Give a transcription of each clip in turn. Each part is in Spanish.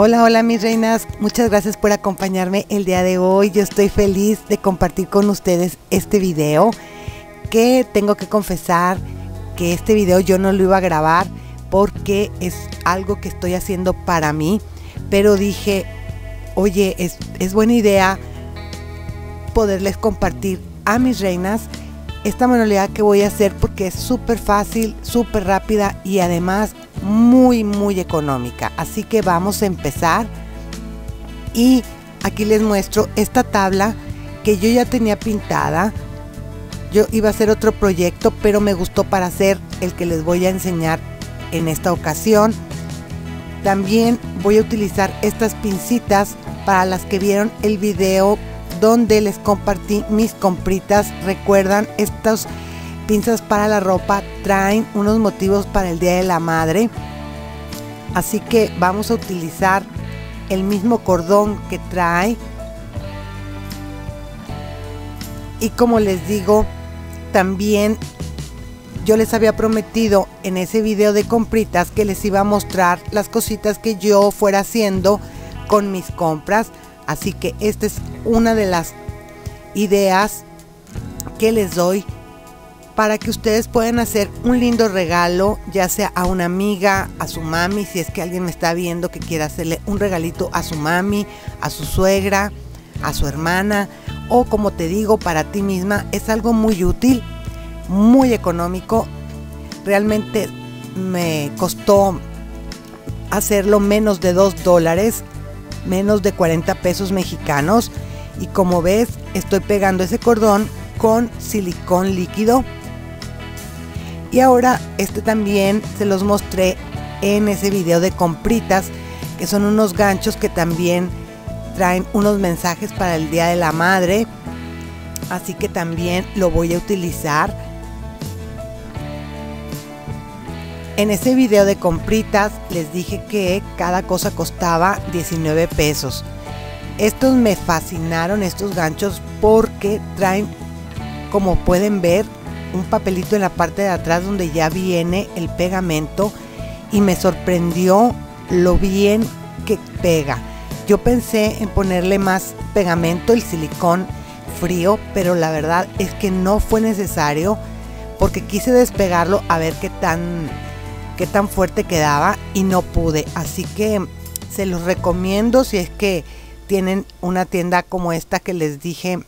Hola, hola mis reinas, muchas gracias por acompañarme el día de hoy. Yo estoy feliz de compartir con ustedes este video que tengo que confesar que este video yo no lo iba a grabar porque es algo que estoy haciendo para mí, pero dije, oye, es, es buena idea poderles compartir a mis reinas esta manualidad que voy a hacer porque es súper fácil, súper rápida y además muy muy económica. Así que vamos a empezar. Y aquí les muestro esta tabla que yo ya tenía pintada. Yo iba a hacer otro proyecto pero me gustó para hacer el que les voy a enseñar en esta ocasión. También voy a utilizar estas pincitas para las que vieron el video donde les compartí mis compritas. Recuerdan estos pinzas para la ropa traen unos motivos para el Día de la Madre. Así que vamos a utilizar el mismo cordón que trae. Y como les digo, también yo les había prometido en ese video de compritas que les iba a mostrar las cositas que yo fuera haciendo con mis compras. Así que esta es una de las ideas que les doy para que ustedes puedan hacer un lindo regalo, ya sea a una amiga, a su mami, si es que alguien me está viendo que quiera hacerle un regalito a su mami, a su suegra, a su hermana, o como te digo, para ti misma, es algo muy útil, muy económico. Realmente me costó hacerlo menos de 2 dólares, menos de 40 pesos mexicanos. Y como ves, estoy pegando ese cordón con silicón líquido y ahora este también se los mostré en ese video de compritas, que son unos ganchos que también traen unos mensajes para el Día de la Madre. Así que también lo voy a utilizar. En ese video de compritas les dije que cada cosa costaba 19 pesos. Estos me fascinaron, estos ganchos, porque traen, como pueden ver, un papelito en la parte de atrás donde ya viene el pegamento y me sorprendió lo bien que pega. Yo pensé en ponerle más pegamento, el silicón frío, pero la verdad es que no fue necesario porque quise despegarlo a ver qué tan, qué tan fuerte quedaba y no pude. Así que se los recomiendo si es que tienen una tienda como esta que les dije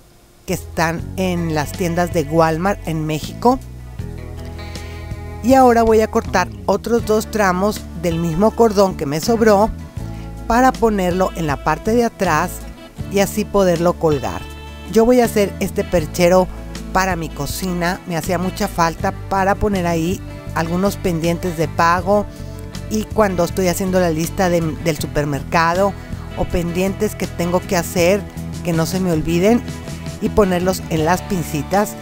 que están en las tiendas de Walmart en México. Y ahora voy a cortar otros dos tramos del mismo cordón que me sobró para ponerlo en la parte de atrás y así poderlo colgar. Yo voy a hacer este perchero para mi cocina, me hacía mucha falta para poner ahí algunos pendientes de pago y cuando estoy haciendo la lista del supermercado o pendientes que tengo que hacer que no se me olviden y ponerlos en las pincitas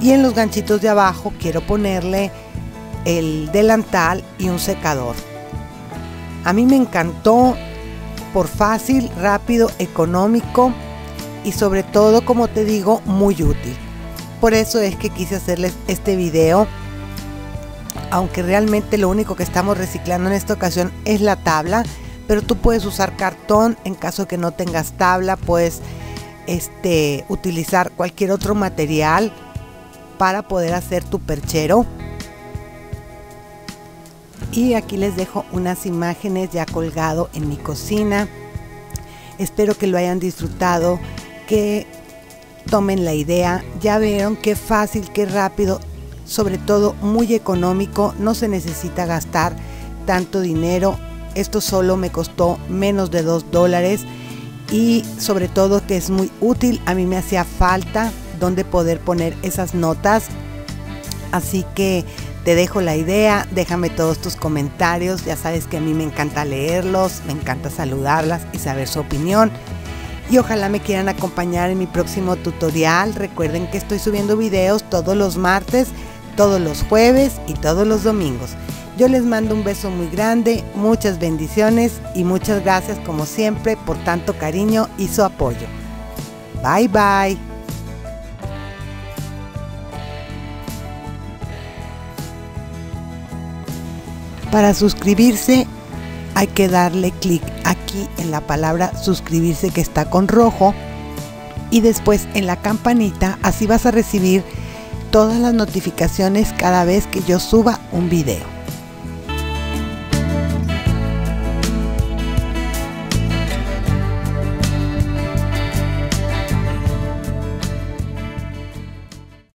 y en los ganchitos de abajo quiero ponerle el delantal y un secador. A mí me encantó por fácil, rápido, económico y sobre todo, como te digo, muy útil. Por eso es que quise hacerles este video. Aunque realmente lo único que estamos reciclando en esta ocasión es la tabla, pero tú puedes usar cartón en caso que no tengas tabla, puedes este, utilizar cualquier otro material para poder hacer tu perchero. Y aquí les dejo unas imágenes ya colgado en mi cocina. Espero que lo hayan disfrutado, que tomen la idea. Ya vieron qué fácil, qué rápido, sobre todo muy económico. No se necesita gastar tanto dinero. Esto solo me costó menos de 2 dólares y sobre todo que es muy útil. A mí me hacía falta donde poder poner esas notas. Así que te dejo la idea, déjame todos tus comentarios, ya sabes que a mí me encanta leerlos, me encanta saludarlas y saber su opinión. Y ojalá me quieran acompañar en mi próximo tutorial. Recuerden que estoy subiendo videos todos los martes, todos los jueves y todos los domingos. Yo les mando un beso muy grande, muchas bendiciones y muchas gracias como siempre por tanto cariño y su apoyo. Bye bye. Para suscribirse hay que darle clic aquí en la palabra suscribirse que está con rojo y después en la campanita, así vas a recibir todas las notificaciones cada vez que yo suba un video.